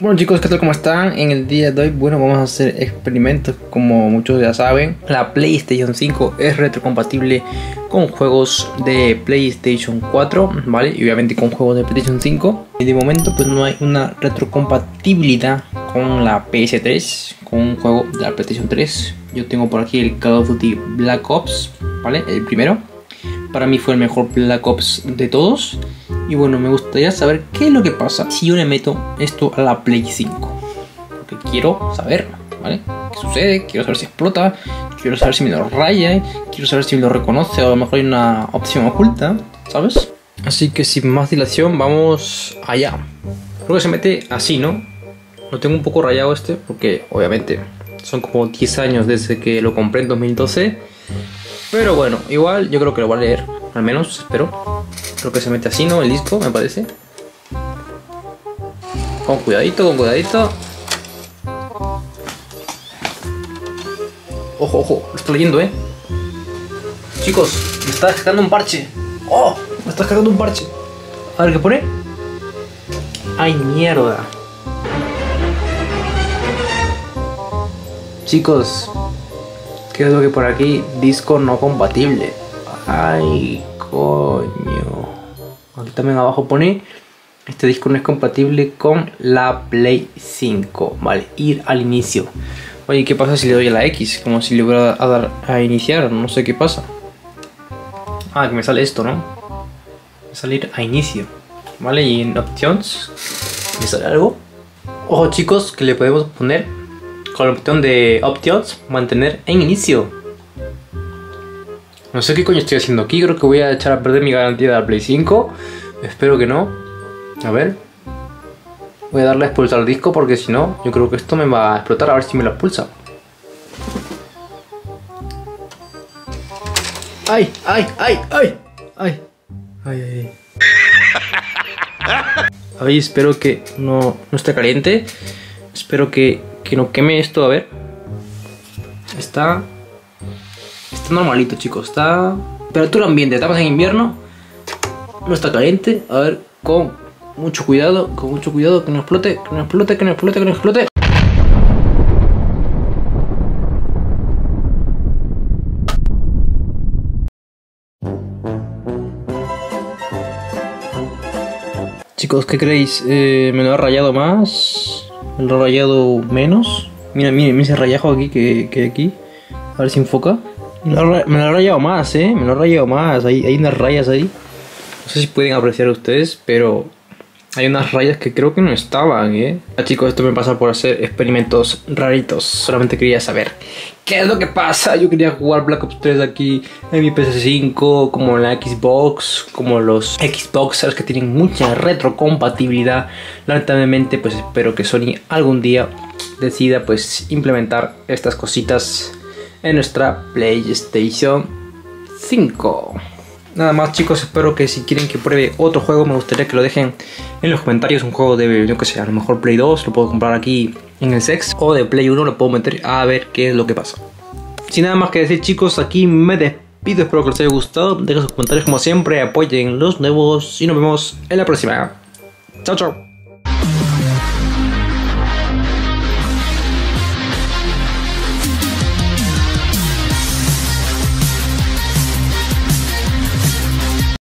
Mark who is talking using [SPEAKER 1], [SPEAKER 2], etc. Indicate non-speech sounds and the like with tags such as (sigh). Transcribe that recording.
[SPEAKER 1] Bueno chicos, ¿qué tal? ¿Cómo están? En el día de hoy, bueno, vamos a hacer experimentos como muchos ya saben. La PlayStation 5 es retrocompatible con juegos de PlayStation 4, ¿vale? Y obviamente con juegos de PlayStation 5. Y de momento pues no hay una retrocompatibilidad con la PS3, con un juego de la PlayStation 3. Yo tengo por aquí el Call of Duty Black Ops, ¿vale? El primero. Para mí fue el mejor Black Ops de todos. Y bueno, me gustaría saber qué es lo que pasa si yo le meto esto a la Play 5. Porque quiero saber, ¿vale? ¿Qué sucede? Quiero saber si explota. Quiero saber si me lo raya. Quiero saber si me lo reconoce. O a lo mejor hay una opción oculta, ¿sabes? Así que sin más dilación, vamos allá. Creo que se mete así, ¿no? Lo tengo un poco rayado este porque obviamente son como 10 años desde que lo compré en 2012. Pero bueno, igual yo creo que lo voy a leer. Al menos, espero. Creo que se mete así, ¿no? El disco, me parece. Con cuidadito, con cuidadito. Ojo, ojo, lo estoy leyendo, ¿eh? Chicos, me está descargando un parche. ¡Oh! Me está descargando un parche. A ver, ¿qué pone? ¡Ay, mierda! Chicos, ¿qué es lo que por aquí? Disco no compatible. Ay, coño. Aquí también abajo pone este disco no es compatible con la Play 5. Vale, ir al inicio. Oye, ¿qué pasa si le doy a la X? Como si le voy a dar a iniciar, no sé qué pasa. Ah, que me sale esto, ¿no? A salir a inicio. Vale, y en options me sale algo. Ojo chicos, que le podemos poner con la opción de options mantener en inicio. No sé qué coño estoy haciendo aquí, creo que voy a echar a perder mi garantía de la Play 5. Espero que no. A ver. Voy a darle a expulsar el disco porque si no, yo creo que esto me va a explotar. A ver si me lo expulsa. ¡Ay! ¡Ay! ¡Ay! ¡Ay! ¡Ay! ¡Ay! ¡Ay! A ver, (laughs) espero que no, no esté caliente. Espero que, que no queme esto. A ver. Está Está normalito, chicos. Está temperatura ambiente. Estamos en invierno. No está caliente. A ver, con mucho cuidado, con mucho cuidado, que no explote, que no explote, que no explote, que no explote. Chicos, ¿qué creéis? Eh, ¿Me lo ha rayado más? ¿Me lo ha rayado menos? Mira, mira, mira ese rayajo aquí que, que aquí. A ver si enfoca. Me lo, ha rayado más, eh. Me lo ha rayado más. Hay, hay unas rayas ahí. No sé si pueden apreciar ustedes, pero hay unas rayas que creo que no estaban, ¿eh? Ah, chicos, esto me pasa por hacer experimentos raritos. Solamente quería saber qué es lo que pasa. Yo quería jugar Black Ops 3 aquí en mi PS5, como en la Xbox, como los Xboxers que tienen mucha retrocompatibilidad. Lamentablemente, pues espero que Sony algún día decida pues implementar estas cositas en nuestra PlayStation 5. Nada más chicos, espero que si quieren que pruebe otro juego me gustaría que lo dejen en los comentarios. Un juego de, yo que sé, a lo mejor Play 2 lo puedo comprar aquí en el Sex. O de Play 1 lo puedo meter a ver qué es lo que pasa. Sin nada más que decir chicos, aquí me despido. Espero que les haya gustado. Dejen sus comentarios como siempre, apoyen los nuevos y nos vemos en la próxima. Chao, chao.